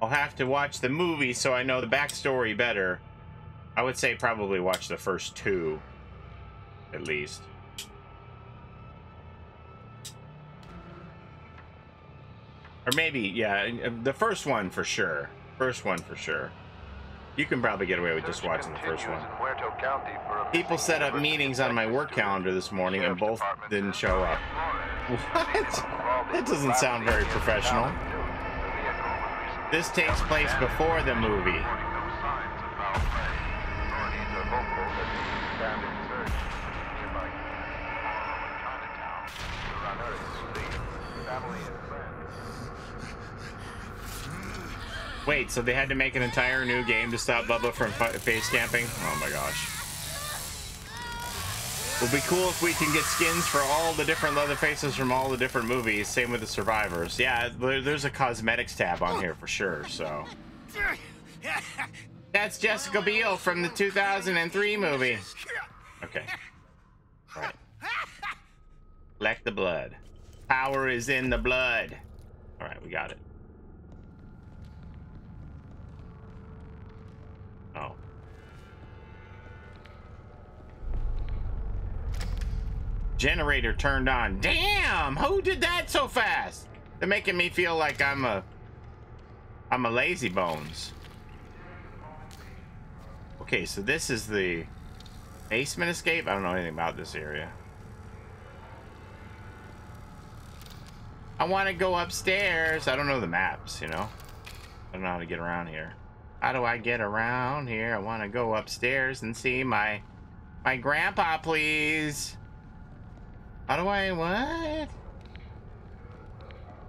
I'll have to watch the movie so I know the backstory better. I would say probably watch the first two, at least. Or maybe, yeah, uh, the first one for sure. First one for sure. You can probably get away with just watching the first one. People set up meetings on my work calendar this morning and both didn't show up. What? That doesn't sound very professional. This takes place before the movie. Wait, so they had to make an entire new game to stop Bubba from face camping? Oh my gosh. It'll be cool if we can get skins for all the different Leatherfaces from all the different movies. Same with the survivors. Yeah, there's a cosmetics tab on here for sure, so. That's Jessica Biel from the 2003 movie. Okay. Right. Collect the blood. Power is in the blood. All right, we got it. Oh. Generator turned on. Damn! Who did that so fast? They're making me feel like I'm a... I'm a lazy bones. Okay, so this is the basement escape? I don't know anything about this area. I want to go upstairs. I don't know the maps, you know? I don't know how to get around here. How do I get around here? I want to go upstairs and see my my grandpa, please. How do I what?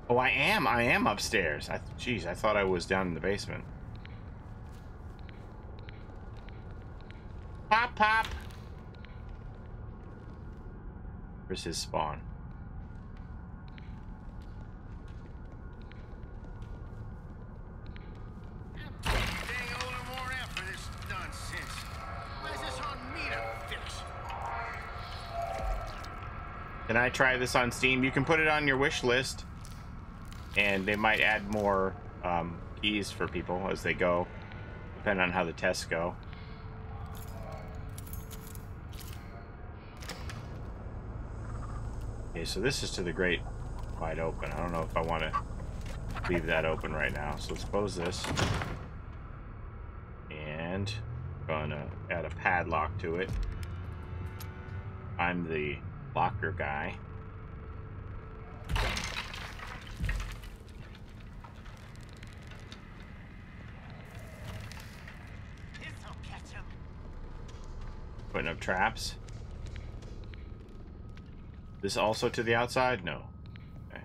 Oh, I am. I am upstairs. I jeez, I thought I was down in the basement. Pop, pop. Where's his spawn? I try this on Steam? You can put it on your wish list, and they might add more um, keys for people as they go, depending on how the tests go. Okay, so this is to the great wide open. I don't know if I want to leave that open right now. So let's close this. And I'm gonna add a padlock to it. I'm the locker guy. Putting up traps. This also to the outside? No. Okay.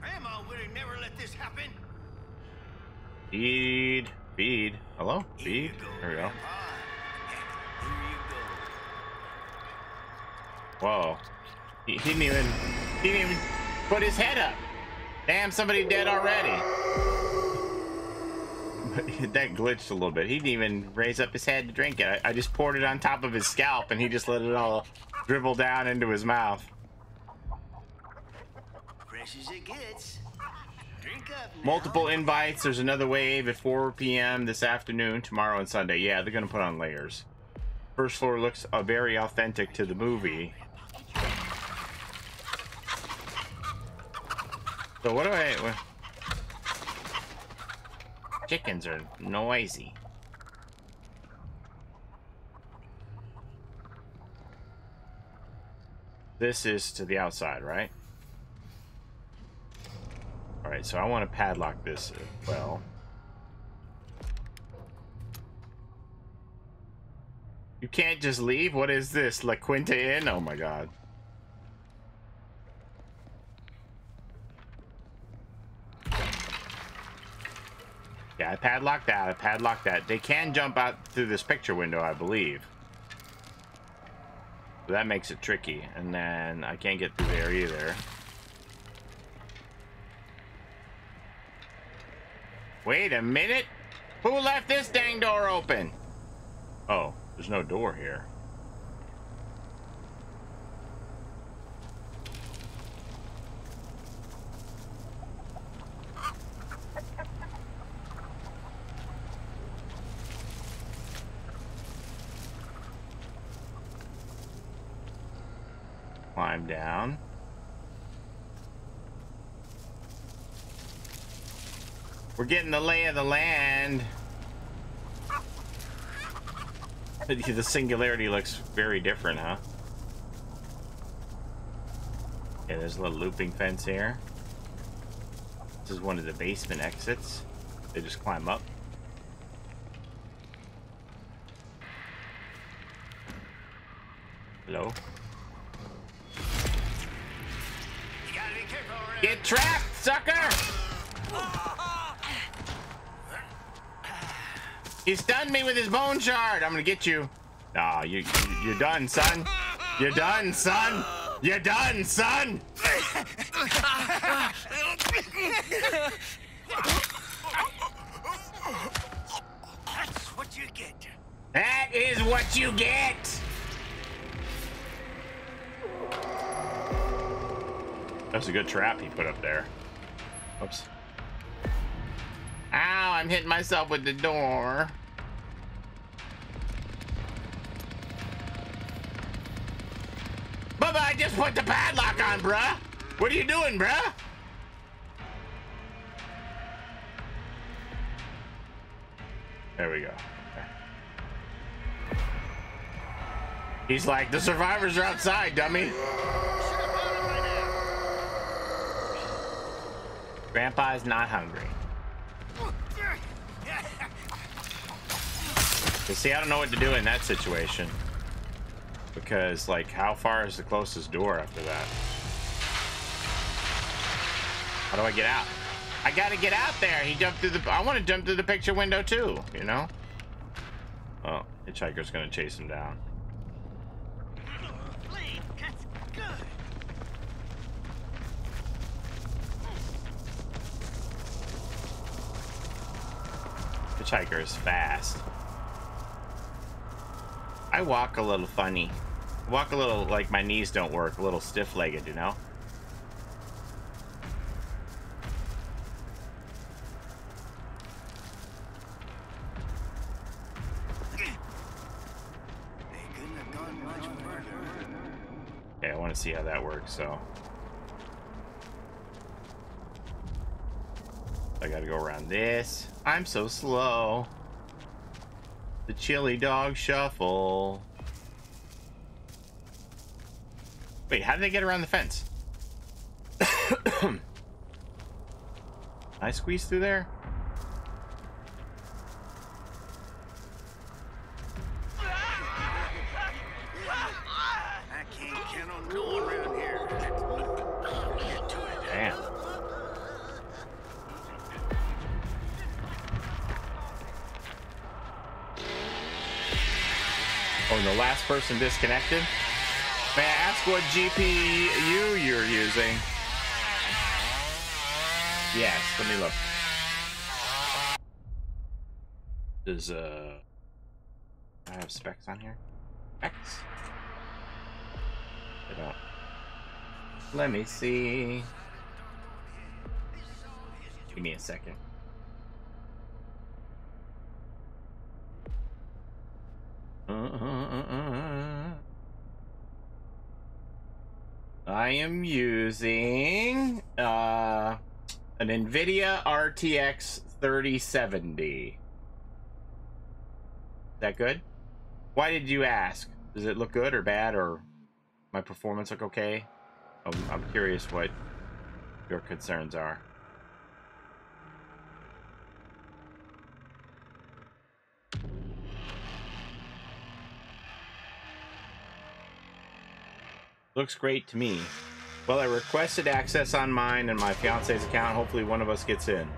Grandma would have never let this happen. Feed. Feed. Hello? Feed? There we go. Whoa. He, he, didn't even he didn't even put his head up. Damn, somebody dead already. that glitched a little bit. He didn't even raise up his head to drink it. I, I just poured it on top of his scalp and he just let it all dribble down into his mouth. Fresh as it gets. Multiple invites. There's another wave at 4 p.m. this afternoon, tomorrow and Sunday. Yeah, they're going to put on layers. First floor looks uh, very authentic to the movie. So what do I... What? Chickens are noisy. This is to the outside, right? Alright, so I want to padlock this as well. You can't just leave? What is this? La Quinta Inn? Oh my god. Yeah, I padlocked that. I padlocked that. They can jump out through this picture window, I believe. That makes it tricky. And then I can't get through there either. Wait a minute. Who left this dang door open? Oh, there's no door here. Climb down. Getting the lay of the land. The singularity looks very different, huh? Okay, there's a little looping fence here. This is one of the basement exits. They just climb up. Hello? Get trapped, sucker! He stunned me with his bone shard. I'm gonna get you. Nah, you, you you're done, son. You're done, son. You're done, son. That's what you get. That is what you get. That's a good trap he put up there. Oops. Ow, I'm hitting myself with the door. Bubba, I just put the padlock on, bruh. What are you doing, bruh? There we go. He's like, the survivors are outside, dummy. Grandpa's not hungry. You see, I don't know what to do in that situation. Because, like, how far is the closest door after that? How do I get out? I gotta get out there. He jumped through the... I want to jump through the picture window, too, you know? Oh, Hitchhiker's gonna chase him down. Hitchhiker is fast. I walk a little funny. Walk a little like my knees don't work, a little stiff-legged, you know? Okay, I want to see how that works, so. I gotta go around this. I'm so slow. The chili dog shuffle. Wait, how did they get around the fence? I squeeze through there? The last person disconnected? May I ask what GPU you're using? Yes, let me look. Does, uh... I have specs on here? Specs? I don't. Let me see. Give me a second. Am using uh, an NVIDIA RTX 3070. Is that good? Why did you ask? Does it look good or bad or my performance look okay? I'm, I'm curious what your concerns are. Looks great to me. Well, I requested access on mine and my fiance's account. Hopefully one of us gets in.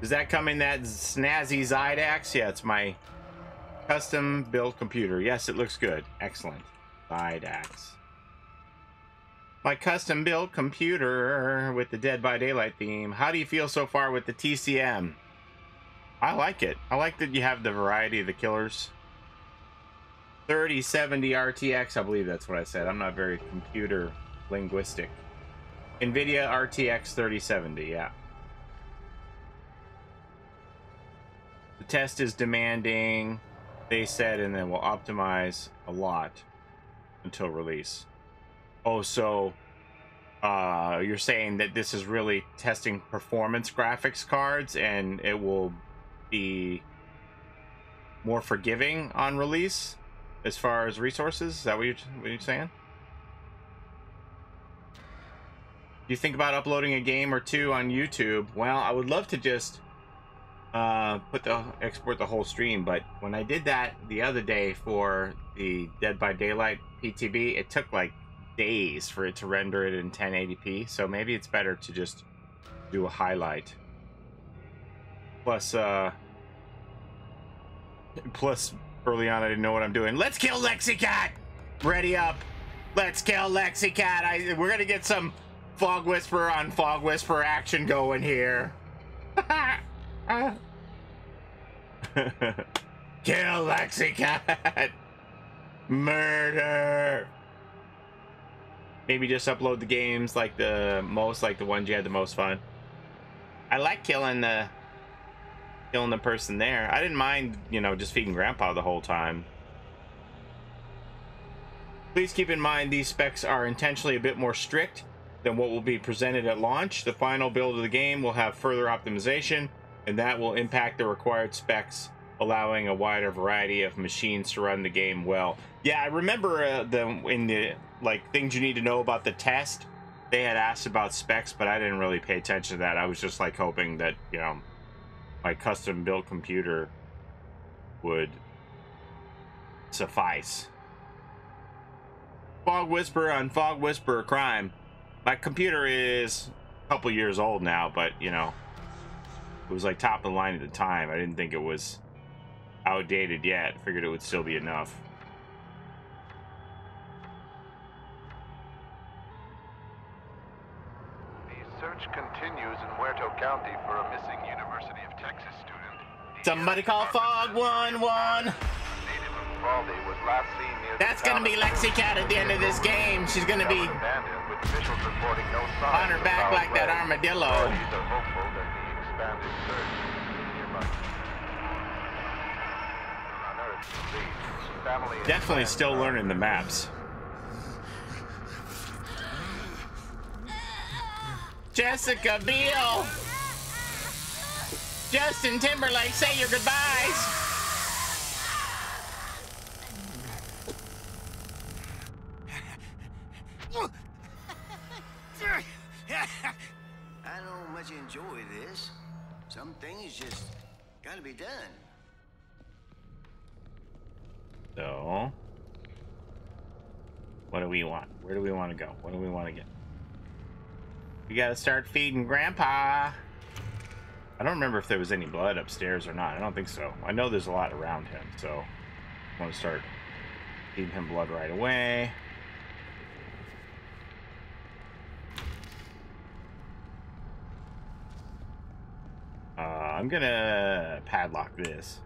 Does that come in that snazzy Zydax? Yeah, it's my custom built computer. Yes, it looks good. Excellent. Zydax. My custom built computer with the Dead by Daylight theme. How do you feel so far with the TCM? I like it. I like that you have the variety of the killers. 3070 RTX, I believe that's what I said. I'm not very computer linguistic. NVIDIA RTX 3070, yeah. The test is demanding, they said, and then we'll optimize a lot until release. Oh, so uh, you're saying that this is really testing performance graphics cards and it will be more forgiving on release as far as resources? Is that what you're, what you're saying? Do you think about uploading a game or two on YouTube? Well, I would love to just uh, put the export the whole stream, but when I did that the other day for the Dead by Daylight PTB, it took like days for it to render it in 1080p. So maybe it's better to just do a highlight. Plus, uh, plus early on I didn't know what I'm doing. Let's kill Lexicat. Ready up. Let's kill Lexicat. I we're gonna get some Fog Whisperer on Fog Whisperer action going here. kill Lexicat. Murder maybe just upload the games like the most like the ones you had the most fun i like killing the killing the person there i didn't mind you know just feeding grandpa the whole time please keep in mind these specs are intentionally a bit more strict than what will be presented at launch the final build of the game will have further optimization and that will impact the required specs allowing a wider variety of machines to run the game well yeah i remember uh, the in the like things you need to know about the test. They had asked about specs, but I didn't really pay attention to that. I was just like hoping that, you know, my custom built computer would suffice. Fog Whisper on Fog Whisper Crime. My computer is a couple years old now, but you know, it was like top of the line at the time. I didn't think it was outdated yet. Figured it would still be enough. The search continues in Muerto County for a missing University of Texas student. Somebody call Fog 1-1. That's gonna be Lexi Cat at the end of this game. She's gonna be on her back like that armadillo. Definitely still learning the maps. Jessica Biel. Justin Timberlake, say your goodbyes. We gotta start feeding Grandpa. I don't remember if there was any blood upstairs or not. I don't think so. I know there's a lot around him, so I want to start feeding him blood right away. Uh, I'm gonna padlock this.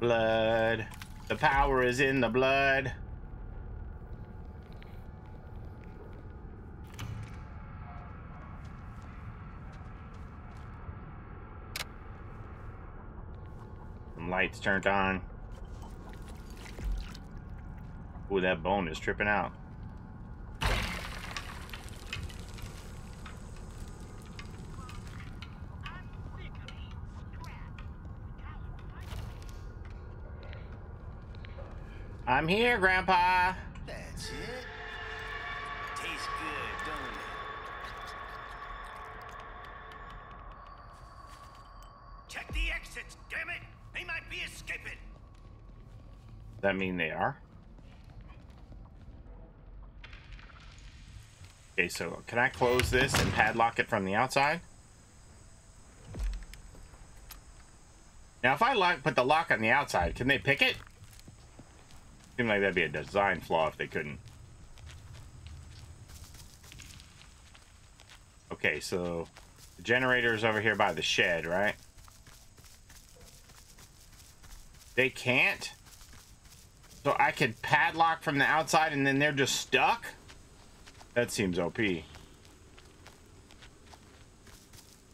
Blood. The power is in the blood. Some lights turned on. Ooh, that bone is tripping out. I'm here, Grandpa. That's it. Tastes good, don't it? Check the exits, damn it! They might be escaping. Does that mean they are? Okay, so can I close this and padlock it from the outside? Now, if I lock, put the lock on the outside, can they pick it? Seemed like that'd be a design flaw if they couldn't. Okay, so the generator is over here by the shed, right? They can't? So I could padlock from the outside and then they're just stuck? That seems OP.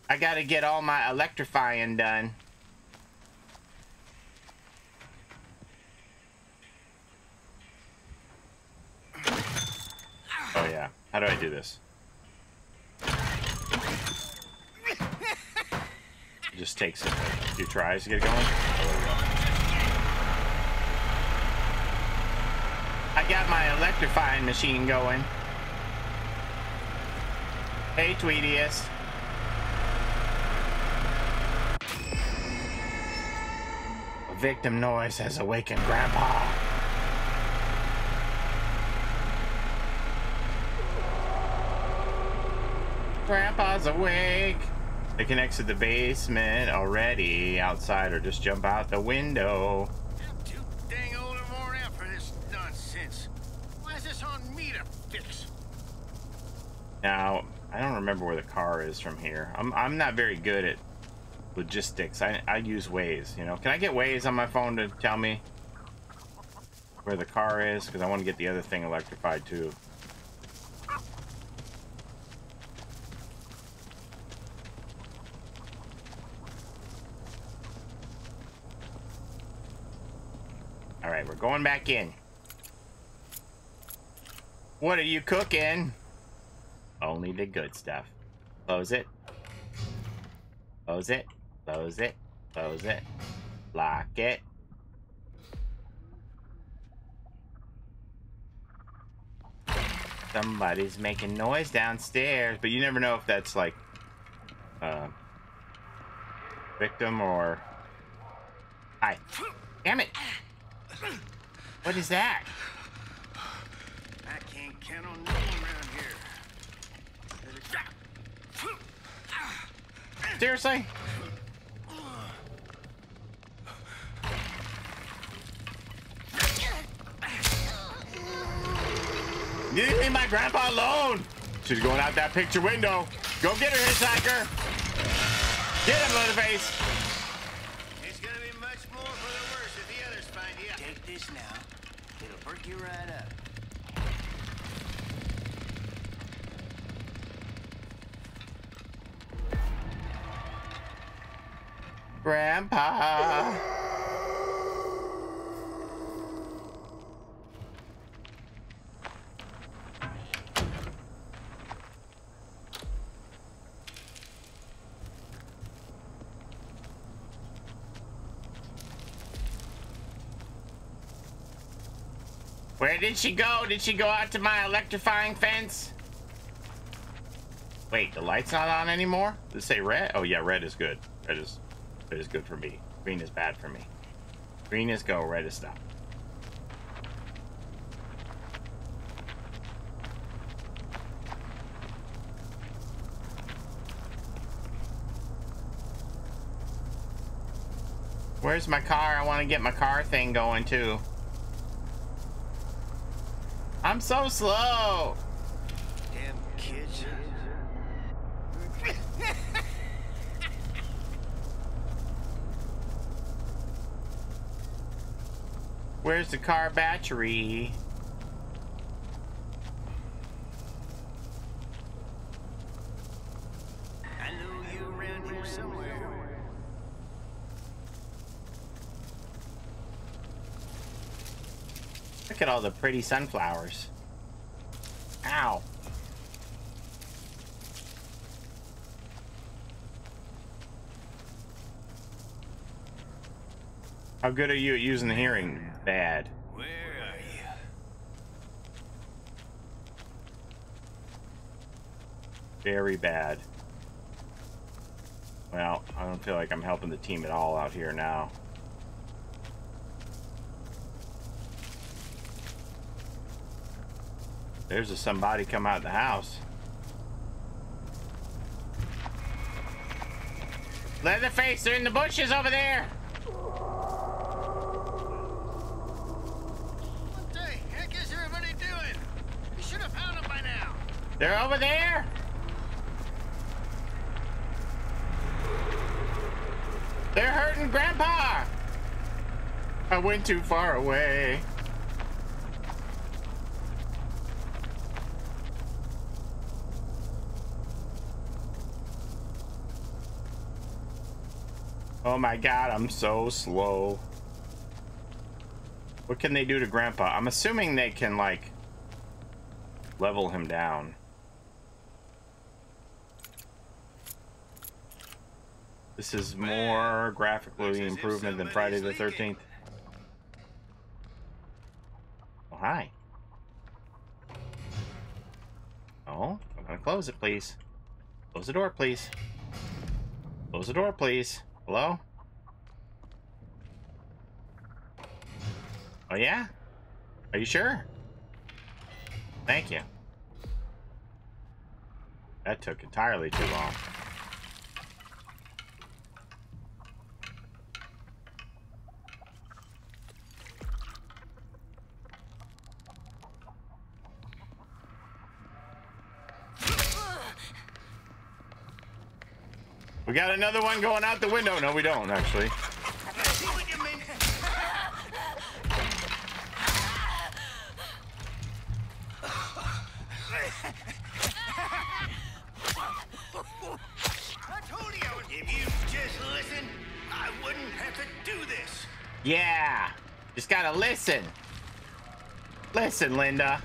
I gotta get all my electrifying done. Oh yeah. How do I do this? It just takes a few tries to get going. I got my electrifying machine going. Hey, Tweetius. A victim noise has awakened Grandpa. Grandpa's awake. They can exit the basement already outside or just jump out the window. I'm too dang old and worn out for this nonsense. Why is this on me to fix? Now, I don't remember where the car is from here. I'm, I'm not very good at logistics. I, I use Waze, you know. Can I get Waze on my phone to tell me where the car is? Because I want to get the other thing electrified too. Going back in. What are you cooking? Only the good stuff. Close it. Close it. Close it. Close it. Lock it. Somebody's making noise downstairs, but you never know if that's like uh, victim or. Hi. Damn it. What is that? I can't count on no one around here. Seriously? You leave my grandpa alone. She's going out that picture window. Go get her, hitchhiker. Get him, Leatherface. It's gonna be much more for the worse if the others find you. Take this now. It'll perk right up. Grandpa. Where did she go? Did she go out to my electrifying fence? Wait, the light's not on anymore? Does it say red? Oh yeah, red is good. Red is red is good for me. Green is bad for me. Green is go, red is stop. Where's my car? I want to get my car thing going too. I'm so slow. Damn kids. Where's the car battery? Look at all the pretty sunflowers. Ow. How good are you at using the hearing? Bad. Where are you? Very bad. Well, I don't feel like I'm helping the team at all out here now. There's a somebody come out of the house. Leatherface, they're in the bushes over there. What the heck is everybody doing? You should have found them by now. They're over there. They're hurting Grandpa. I went too far away. Oh my god, I'm so slow. What can they do to Grandpa? I'm assuming they can, like, level him down. This is more graphically improvement than Friday the 13th. Oh, hi. Oh, I'm gonna close it, please. Close the door, please. Close the door, please. Hello? Oh, yeah? Are you sure? Thank you. That took entirely too long. We got another one going out the window. No, we don't, actually. Yeah. Just gotta listen. Listen, Linda.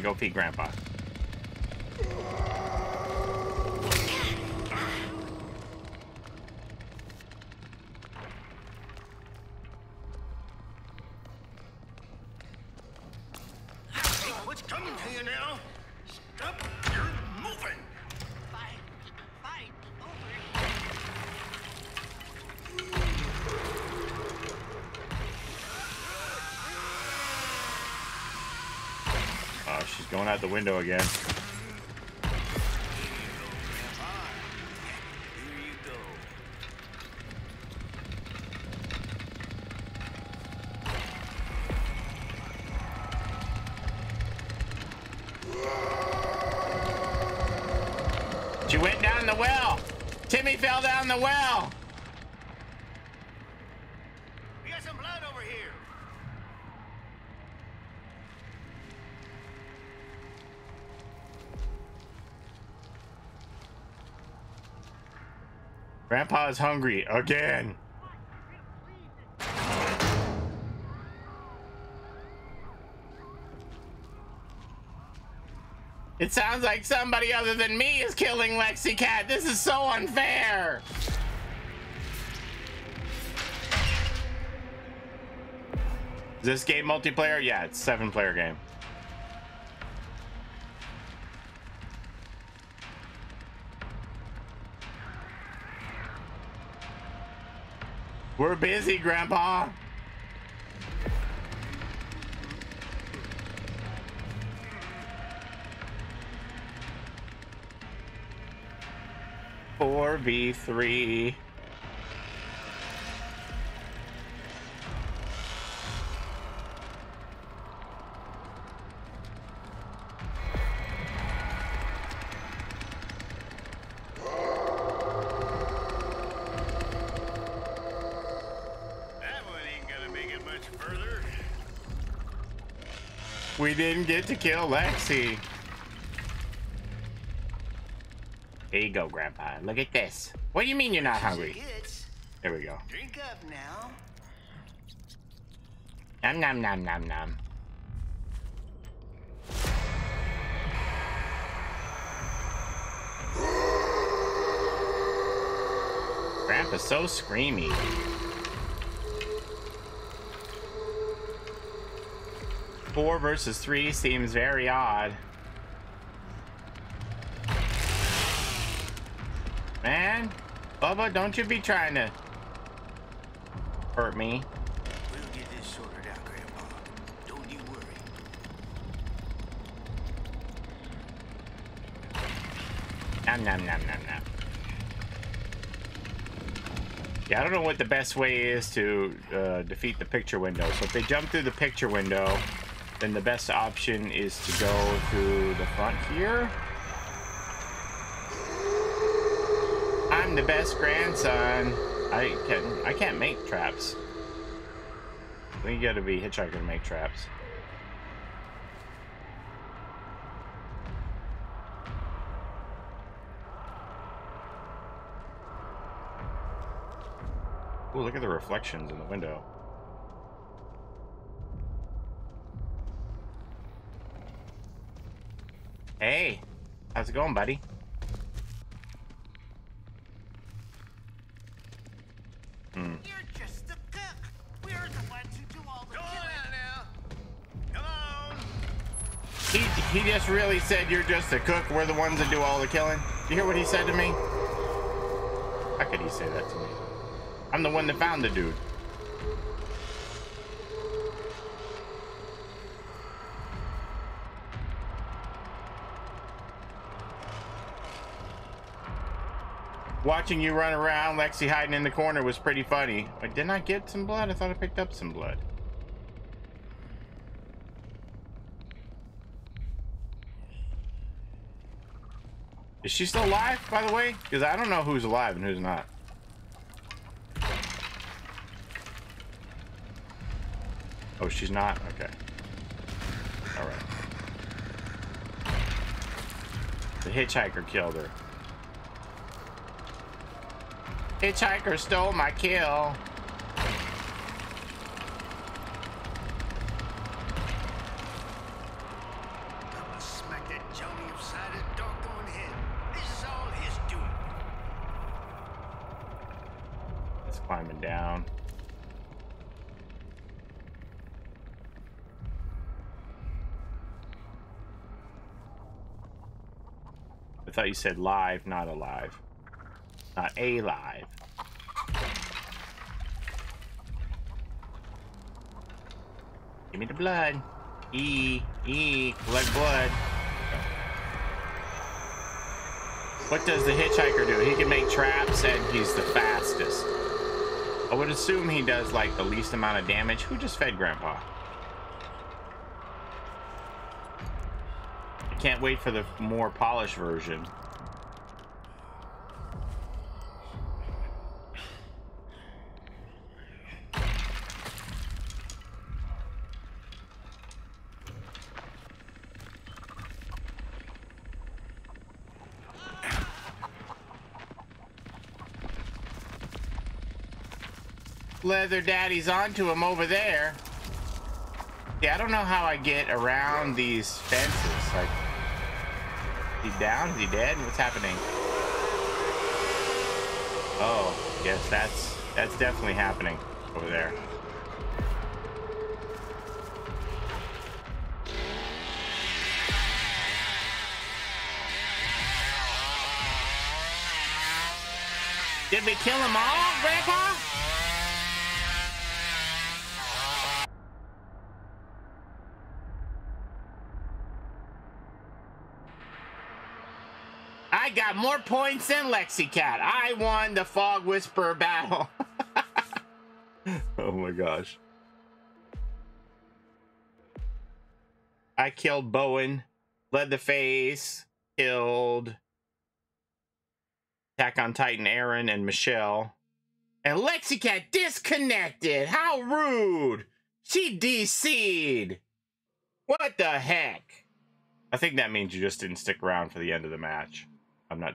Go feed Grandpa. Going out the window again. Grandpa is hungry again. It sounds like somebody other than me is killing Lexi Cat. This is so unfair. Is this game multiplayer? Yeah, it's seven player game. We're busy, Grandpa. Four v three. We didn't get to kill Lexi. Here you go, Grandpa. Look at this. What do you mean you're not hungry? There we go. Drink up now. Nom nom nom nom nom. Grandpa's so screamy. Four versus three seems very odd. Man, Bubba, don't you be trying to hurt me. We'll get this sorted out, Grandpa. Don't you worry. Nom nom nom nom nom. Yeah, I don't know what the best way is to uh, defeat the picture window. So if they jump through the picture window, then the best option is to go through the front here. I'm the best grandson. I can I can't make traps. I think you gotta be hitchhiker to make traps. Ooh, look at the reflections in the window. Hey, how's it going, buddy? Hmm. You're just the cook. We're the ones who do all the Go on killing. out now. Come on. He, he just really said you're just a cook. We're the ones that do all the killing. You hear what he said to me? How could he say that to me? I'm the one that found the dude. Watching you run around, Lexi hiding in the corner was pretty funny. But didn't I get some blood? I thought I picked up some blood. Is she still alive, by the way? Because I don't know who's alive and who's not. Oh, she's not? Okay. Alright. The hitchhiker killed her. Doing. It's climbing down. I thought you said live, not alive. Not a live. Give me the blood. E, E, collect blood. What does the hitchhiker do? He can make traps and he's the fastest. I would assume he does like the least amount of damage. Who just fed Grandpa? I can't wait for the more polished version. Leather Daddy's onto him over there. Yeah, I don't know how I get around these fences. Like, is he down? Is he dead? What's happening? Oh, yes, that's that's definitely happening over there. Did we kill them all, Grandpa? I got more points than Lexi Cat. I won the Fog Whisperer battle. oh my gosh. I killed Bowen, led the face, killed Attack on Titan Aaron and Michelle. And Lexi Cat disconnected. How rude. She DC'd. What the heck? I think that means you just didn't stick around for the end of the match. I'm not